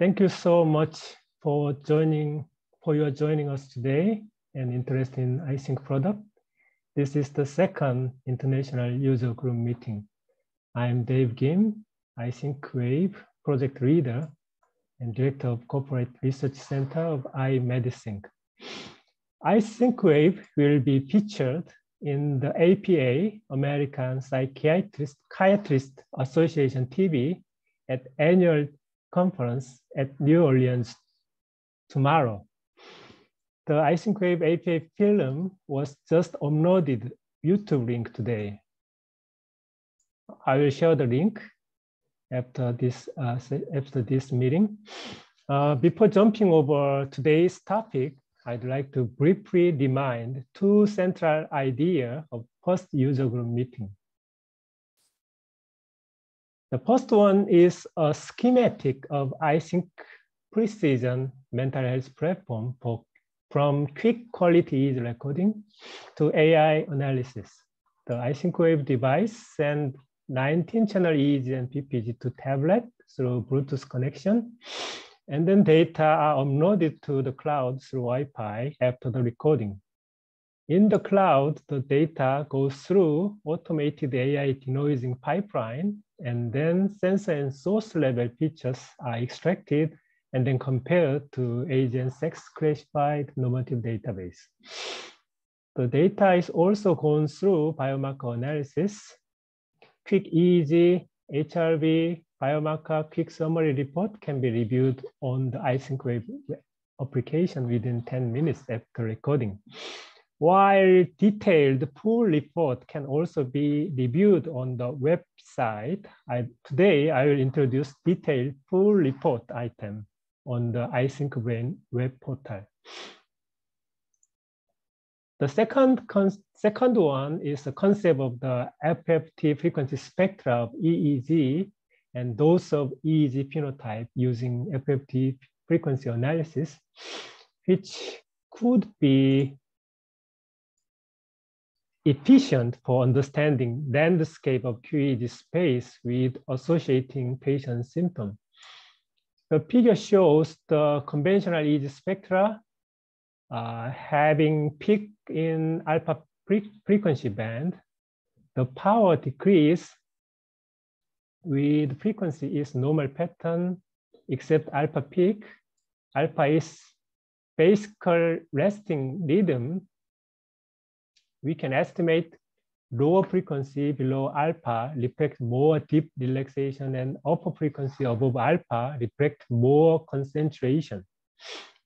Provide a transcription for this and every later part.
Thank you so much for joining, for your joining us today and interest in iSync product. This is the second international user group meeting. I'm Dave Kim, iSync Wave project leader and director of corporate research center of iMediSync. iSync Wave will be featured in the APA, American Psychiatrist Association TV at annual conference at New Orleans tomorrow. The iSync Wave APA film was just uploaded YouTube link today. I will share the link after this uh, after this meeting. Uh, before jumping over today's topic, I'd like to briefly remind two central ideas of first user group meeting. The first one is a schematic of iSync precision mental health platform for, from quick quality recording to AI analysis. The iSync Wave device send 19 channel EEG and PPG to tablet through Bluetooth connection and then data are uploaded to the cloud through Wi-Fi after the recording. In the cloud, the data goes through automated AI denoising pipeline, and then sensor and source level features are extracted and then compared to agent sex classified normative database. The data is also gone through biomarker analysis, quick EEG, HRV, biomarker quick summary report can be reviewed on the iSync application within 10 minutes after recording. While detailed full report can also be reviewed on the website, I, today I will introduce detailed full report item on the iSync Brain web portal. The second, second one is the concept of the FFT frequency spectra of EEG and those of EEG phenotype using FFT frequency analysis, which could be efficient for understanding the landscape of QEEG space with associating patient symptom. The figure shows the conventional EEG spectra uh, having peak in alpha frequency band. The power decrease with frequency is normal pattern except alpha peak. Alpha is basical resting rhythm. We can estimate lower frequency below alpha reflect more deep relaxation and upper frequency above alpha reflect more concentration.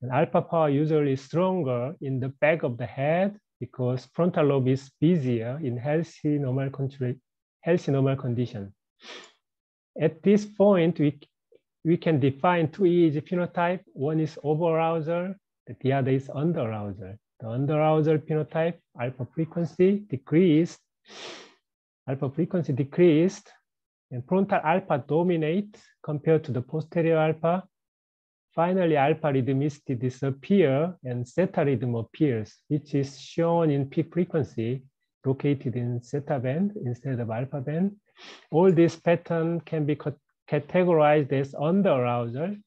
And alpha power usually stronger in the back of the head because frontal lobe is busier in healthy normal, healthy normal condition. At this point, we, we can define two EEG phenotype. One is overarousal, the other is underarousal. The underarousal phenotype, alpha frequency decreased, alpha frequency decreased, and frontal alpha dominate compared to the posterior alpha. Finally, alpha rhythmicity disappear and theta rhythm appears, which is shown in peak frequency located in theta band instead of alpha band. All these patterns can be categorized as underarousal,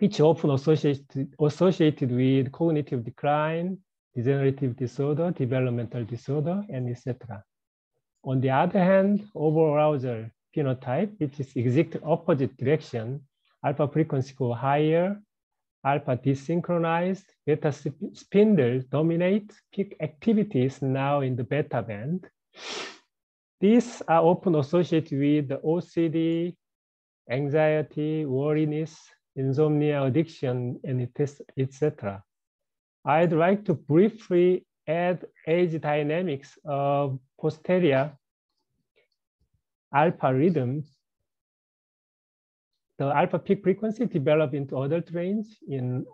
which often associated, associated with cognitive decline, degenerative disorder, developmental disorder, and etc. On the other hand, overarousal phenotype, which is exact opposite direction, alpha frequency go higher, alpha desynchronized, beta spindle dominate, peak activities now in the beta band. These are often associated with the OCD, anxiety, worriness, insomnia, addiction, and etc. I'd like to briefly add age dynamics of posterior alpha rhythm. The alpha peak frequency develop into adult range in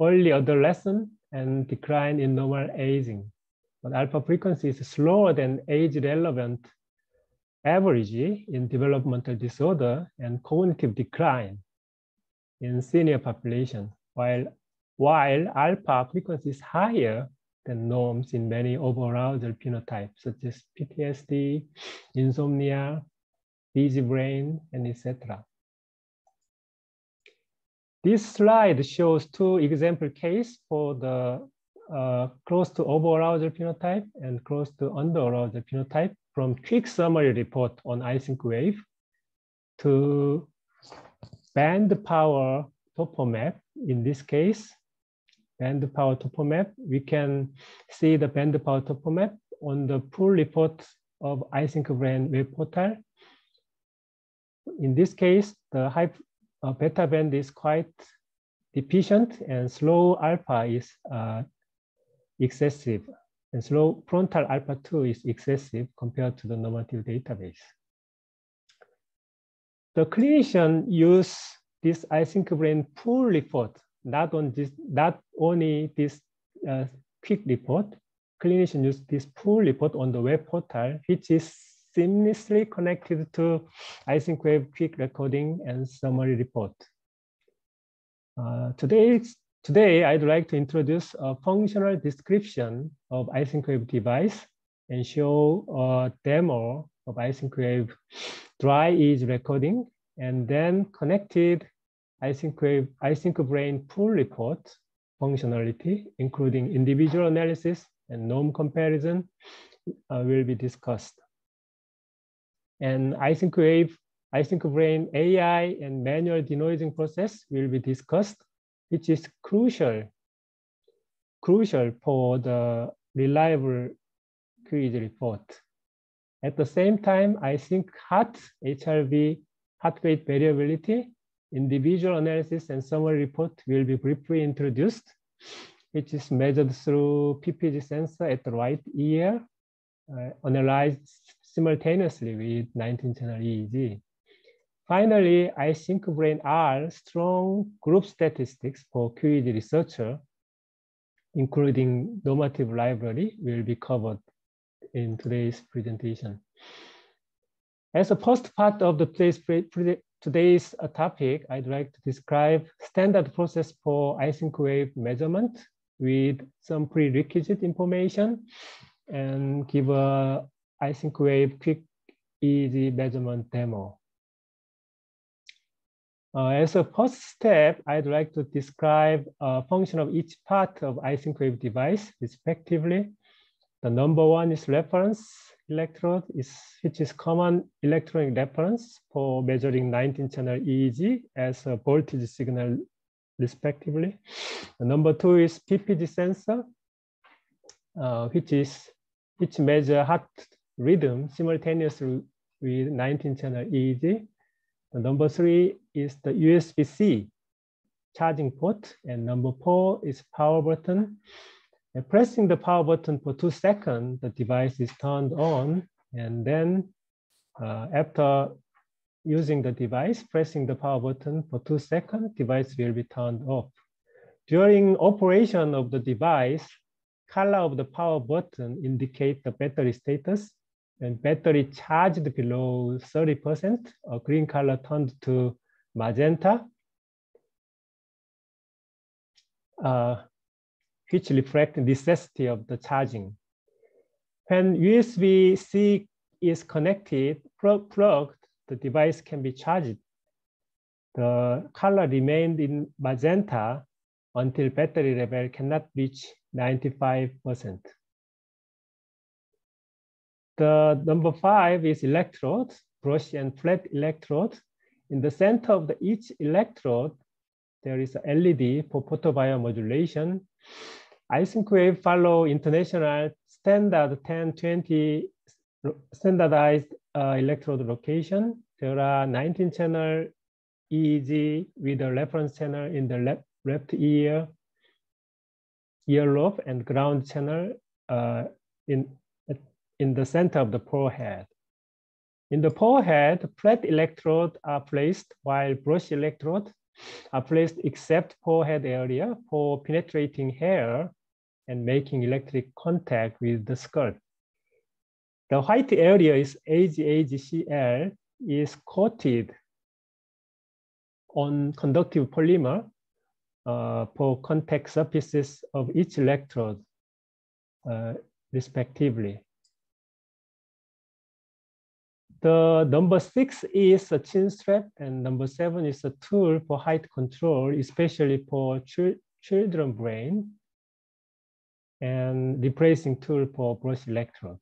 early adolescence and decline in normal aging. But alpha frequency is slower than age-relevant average in developmental disorder and cognitive decline in senior population, while, while alpha frequency is higher than norms in many overarousal phenotypes, such as PTSD, insomnia, busy brain, and etc. This slide shows two example case for the uh, close to over-arousal phenotype and close to under-arousal phenotype from quick summary report on isync wave to band power topo map. In this case, band power topo map, we can see the band power topo map on the full report of isync brain web portal. In this case, the high uh, beta band is quite deficient and slow alpha is uh, excessive. And slow frontal alpha 2 is excessive compared to the normative database. The clinician use this isync brain full report, not on this, not only this uh, quick report. Clinician use this full report on the web portal, which is seamlessly connected to isync wave quick recording and summary report. Uh, today, today, I'd like to introduce a functional description of wave device and show a demo of wave dry is recording and then connected isync wave, isync brain full report functionality, including individual analysis and norm comparison uh, will be discussed. And isync wave Isync brain AI and manual denoising process will be discussed, which is crucial, crucial for the reliable quiz report. At the same time, I think heart, HRV, heart rate variability, individual analysis and summary report will be briefly introduced, which is measured through PPG sensor at the right ear, uh, analyzed simultaneously with 19 channel EEG. Finally, isync brain R strong group statistics for QEEG researcher, including normative library, will be covered in today's presentation. As a first part of the today's, today's topic, I'd like to describe standard process for isync wave measurement with some prerequisite information and give a isync wave quick easy measurement demo. Uh, as a first step, I'd like to describe a function of each part of isync wave device respectively. The number one is reference electrode, is, which is common electronic reference for measuring 19 channel EEG as a voltage signal respectively. The number two is PPG sensor, uh, which is which measure heart rhythm simultaneously with 19 channel EEG. The number three is the USB-C charging port, and number four is power button. And pressing the power button for two seconds, the device is turned on, and then uh, after using the device, pressing the power button for two seconds, device will be turned off. During operation of the device, color of the power button indicate the battery status and battery charged below 30%, a green color turned to magenta, uh, which reflect the necessity of the charging. When USB-C is connected, plugged, the device can be charged. The color remained in magenta until battery level cannot reach 95%. The number five is electrode, brush and flat electrode. In the center of the, each electrode, there is a LED for photobiomodulation. Wave follow international standard 1020 standardized uh, electrode location. There are 19 channel EEG with a reference channel in the left, left ear, earlobe, and ground channel uh, in in the center of the forehead. In the forehead, flat electrodes are placed while brush electrodes are placed except forehead area for penetrating hair and making electric contact with the skull. The white area is AGAGCL is coated on conductive polymer uh, for contact surfaces of each electrode, uh, respectively. The number six is a chin strap and number seven is a tool for height control, especially for ch children brain and replacing tool for brush electrode.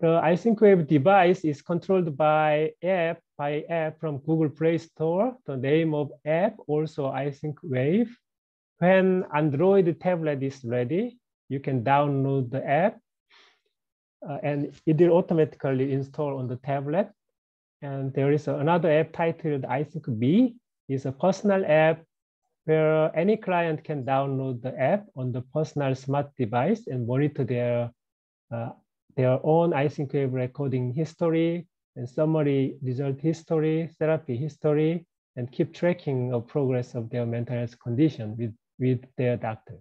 The iSyncWave device is controlled by app by app from Google Play Store. The name of app also iSyncWave. When Android tablet is ready, you can download the app uh, and it will automatically install on the tablet. And there is another app titled iSyncB. It's a personal app where any client can download the app on the personal smart device and monitor their uh, their own iSyncWave recording history and summary result history, therapy history, and keep tracking of progress of their mental health condition with, with their doctor.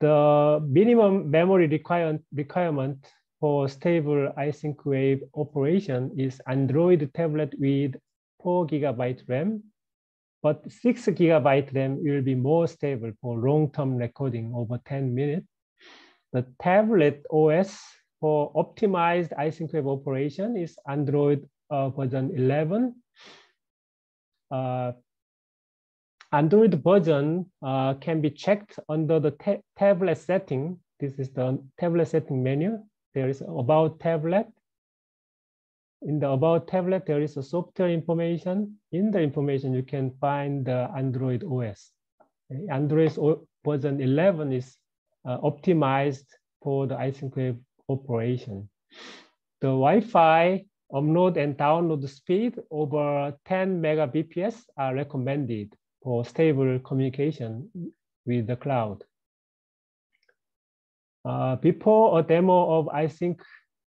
The minimum memory requirement, requirement for stable iSyncWave operation is Android tablet with 4 gigabyte RAM, but 6 gigabyte RAM will be more stable for long-term recording over 10 minutes the tablet OS for optimized iSyncWave operation is Android uh, version 11. Uh, Android version uh, can be checked under the ta tablet setting. This is the tablet setting menu. There is about tablet. In the about tablet, there is a software information. In the information, you can find the Android OS. Android version 11 is uh, optimized for the iSyncWave operation. The Wi-Fi upload and download speed over 10 megabps are recommended for stable communication with the cloud. Uh, before a demo of iSync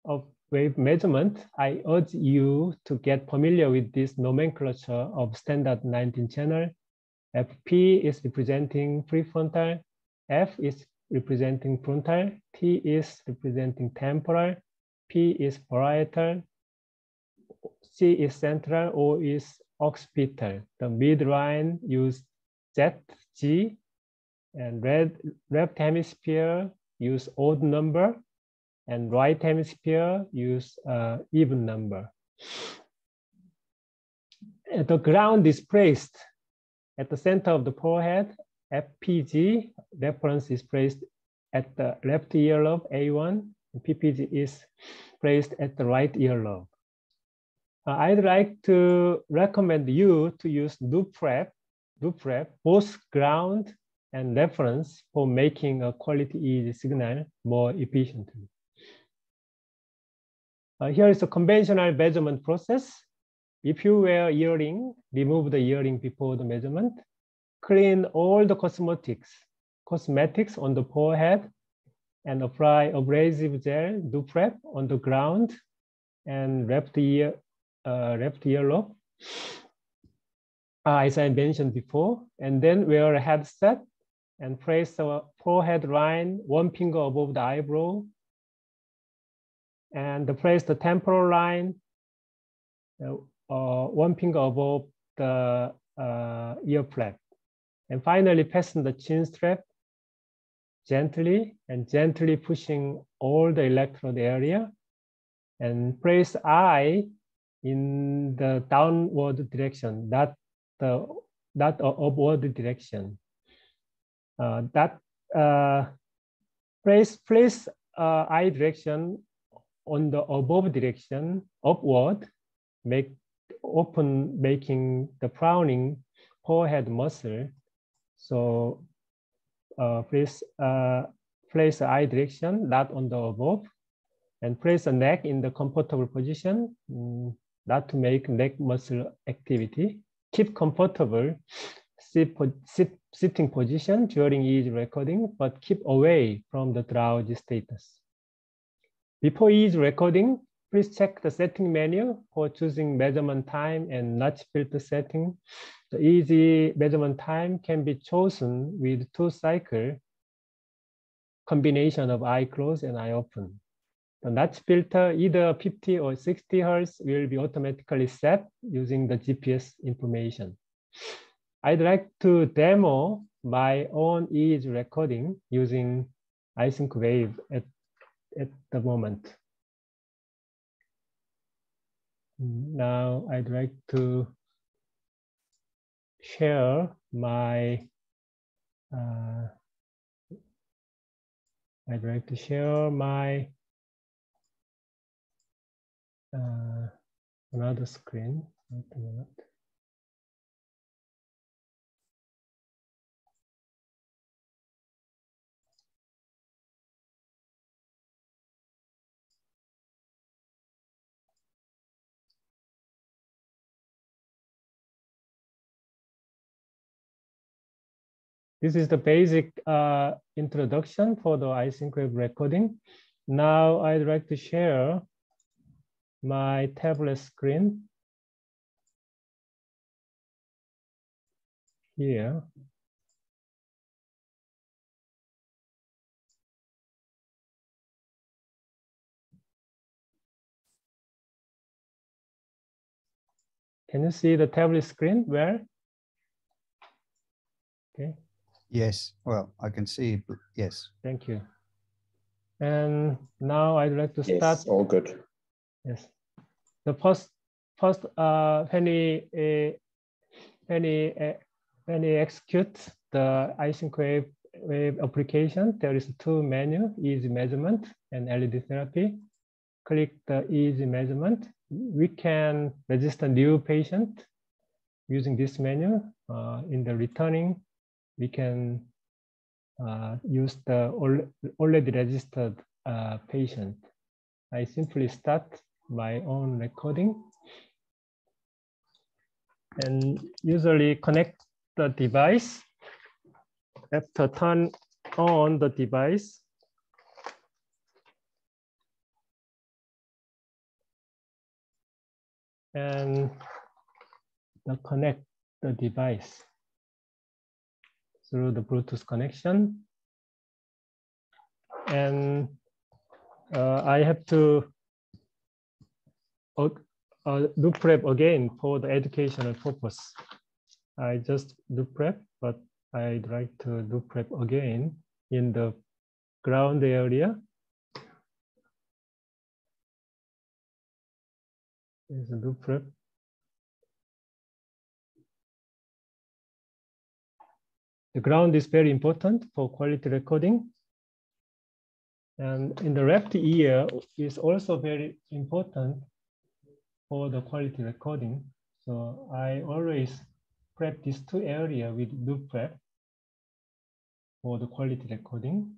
of wave measurement, I urge you to get familiar with this nomenclature of standard 19 channel. FP is representing prefrontal, F is representing frontal, T is representing temporal, P is parietal, C is central, O is occipital. The midline use Z, G, and red, left hemisphere use odd number, and right hemisphere use uh, even number. The ground is placed at the center of the forehead FPz reference is placed at the left earlobe A1, and PPG is placed at the right earlobe. Uh, I'd like to recommend you to use Nuprep, Nuprep, both ground and reference for making a quality EEG signal more efficiently. Uh, here is a conventional measurement process. If you wear earring, remove the earring before the measurement clean all the cosmetics, cosmetics on the forehead and apply abrasive gel, do prep on the ground and wrap the ear, uh, left earlobe, uh, as I mentioned before, and then wear a headset and place the forehead line one finger above the eyebrow. And place the temporal line uh, uh one finger above the uh, ear flap. And finally, fasten the chin strap gently and gently pushing all the electrode area. And place eye in the downward direction, not the not upward direction. Uh, that uh, place place uh, eye direction on the above direction upward, make open making the frowning forehead muscle. So uh, please uh, place eye direction not on the above and place the neck in the comfortable position, mm, not to make neck muscle activity. Keep comfortable sit, sit, sitting position during EEG recording, but keep away from the drowsy status. Before EEG recording, please check the setting menu for choosing measurement time and notch filter setting the easy measurement time can be chosen with two cycle combination of eye closed and eye open. The notch filter, either 50 or 60 hertz, will be automatically set using the GPS information. I'd like to demo my own EEG recording using iSyncWave at at the moment. Now I'd like to share my uh, I'd like to share my uh, another screen. Wait a minute. This is the basic uh, introduction for the iSync wave recording. Now I'd like to share my tablet screen here. Can you see the tablet screen where? Okay. Yes, well, I can see, yes. Thank you. And now I'd like to start. Yes, all good. Yes. The first, first, uh, when we, uh, when we, uh, when execute the iSync wave, wave application, there is two menu, easy measurement and LED therapy. Click the easy measurement. We can register new patient using this menu. Uh, in the returning, we can uh, use the already registered uh, patient. I simply start my own recording and usually connect the device. After turn on the device, and connect the device through the Bluetooth connection. And uh, I have to uh, do prep again for the educational purpose. I just do prep, but I'd like to do prep again in the ground area. A do prep. The ground is very important for quality recording. And in the left ear is also very important for the quality recording. So I always prep these two area with Nuprep for the quality recording.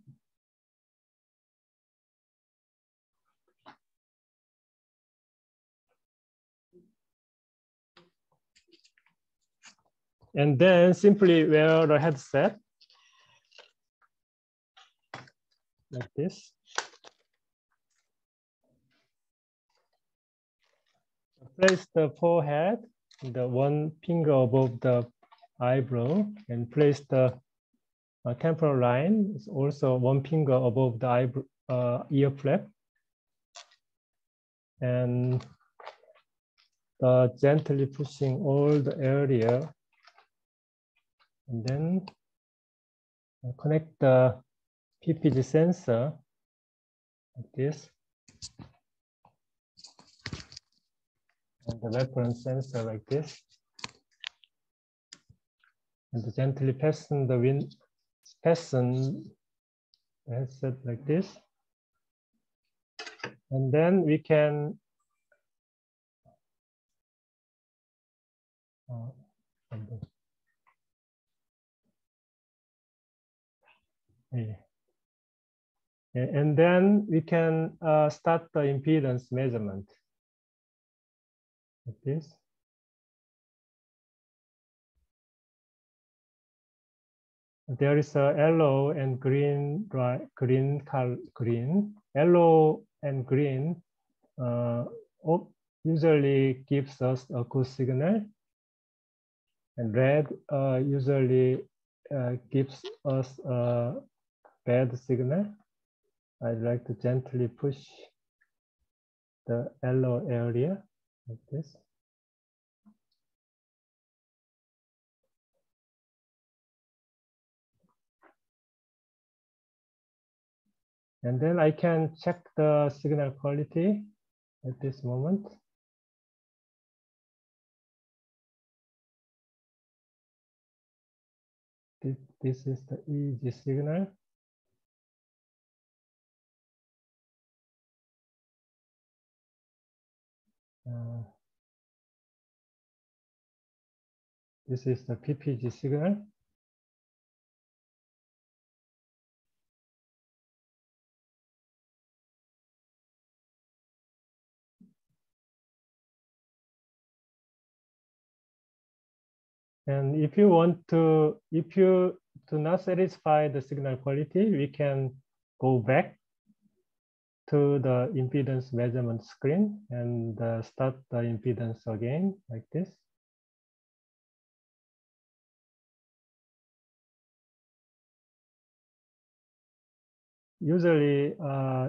And then simply wear the headset like this. Place the forehead, the one finger above the eyebrow, and place the uh, temporal line. It's also one finger above the eyebrow, uh, ear flap. And uh, gently pushing all the area and then uh, connect the PPG sensor like this. And the reference sensor like this. And gently fasten the wind, fasten the headset like this. And then we can uh. And then we can uh, start the impedance measurement. Like this. There is a yellow and green, green, green. Yellow and green uh, usually gives us a good signal. And red uh, usually uh, gives us a bad signal, I'd like to gently push the yellow area like this. And then I can check the signal quality at this moment. This, is the EEG signal. This is the PPG signal. And if you want to, if you do not satisfy the signal quality, we can go back to the impedance measurement screen and uh, start the impedance again like this. Usually uh,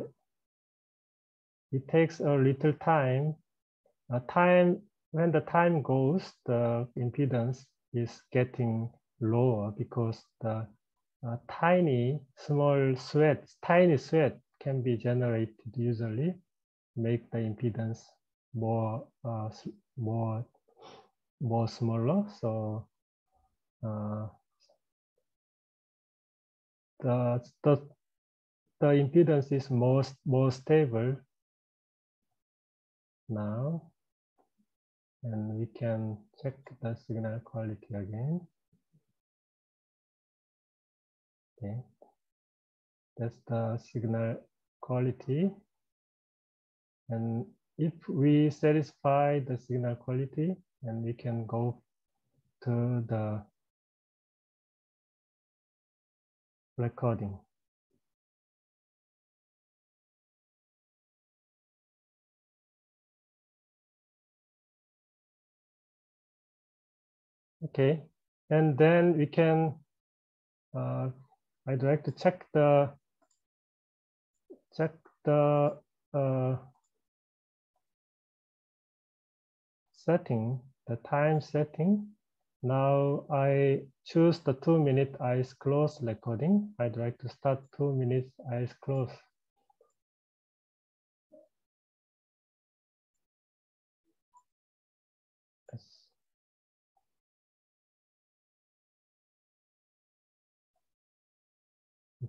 it takes a little time. Uh, time when the time goes, the impedance is getting lower because the uh, tiny small sweat, tiny sweat can be generated usually, make the impedance more uh, more more smaller. So uh, the the the impedance is more more stable now, and we can check the signal quality again. Okay, that's the signal quality. And if we satisfy the signal quality, and we can go to the recording. Okay, and then we can, uh, I'd like to check the, check the uh, setting, the time setting. Now I choose the two minute eyes closed recording. I'd like to start two minutes eyes closed.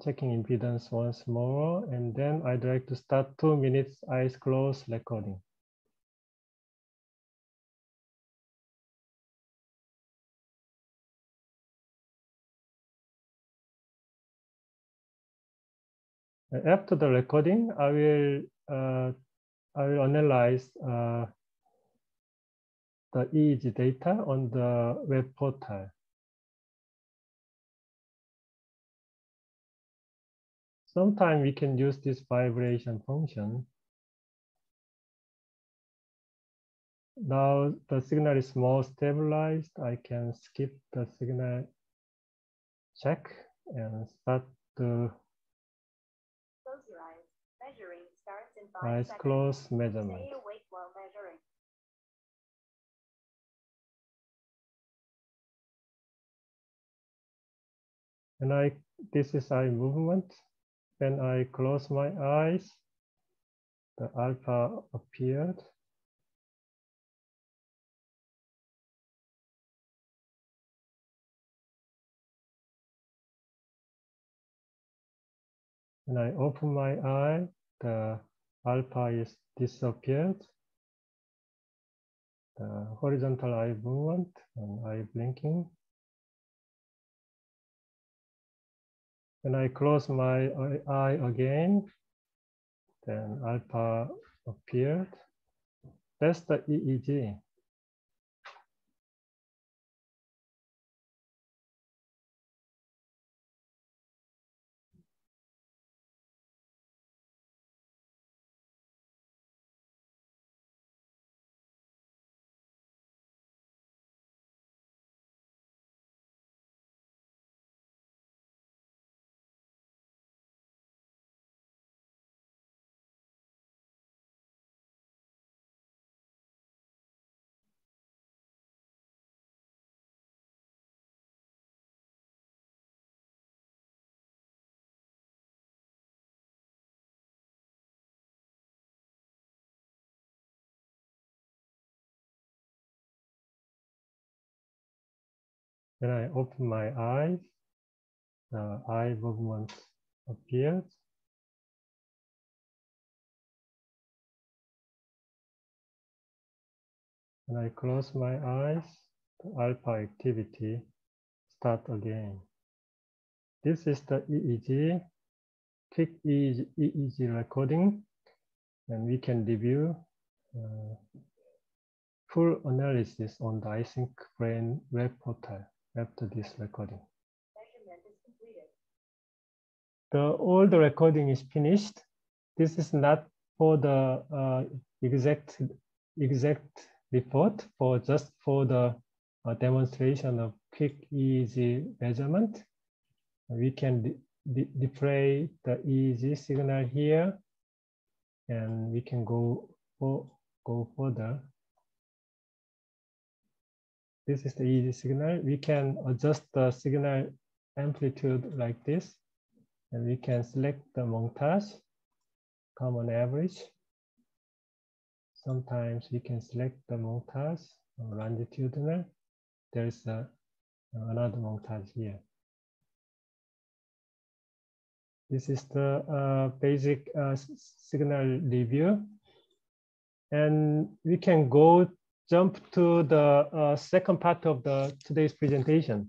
Checking impedance once more, and then I'd like to start two minutes eyes closed recording. After the recording, I will uh, I will analyze uh, the EEG data on the web portal. Sometimes we can use this vibration function. Now the signal is more stabilized. I can skip the signal check and start to Close eyes. Measuring starts in five eyes seconds. close measurement. Stay awake while measuring. And I, this is eye movement. When I close my eyes, the alpha appeared. When I open my eye, the alpha is disappeared. The horizontal eye movement and eye blinking. When I close my eye- again, then alpha appeared. That's the EEG. When I open my eyes, the eye movement appeared. When I close my eyes, the alpha activity start again. This is the EEG, quick EEG, EEG recording, and we can review uh, full analysis on the iSync brain web portal after this recording. Measurement is completed. The all the recording is finished. This is not for the uh, exact exact report, for just for the uh, demonstration of quick EEG measurement. We can di di display the EEG signal here, and we can go for, go further. This is the EEG signal. We can adjust the signal amplitude like this, and we can select the montage, common average. Sometimes we can select the montage longitudinal. There's a, another montage here. This is the uh, basic uh, signal review. And we can go jump to the uh, second part of the today's presentation.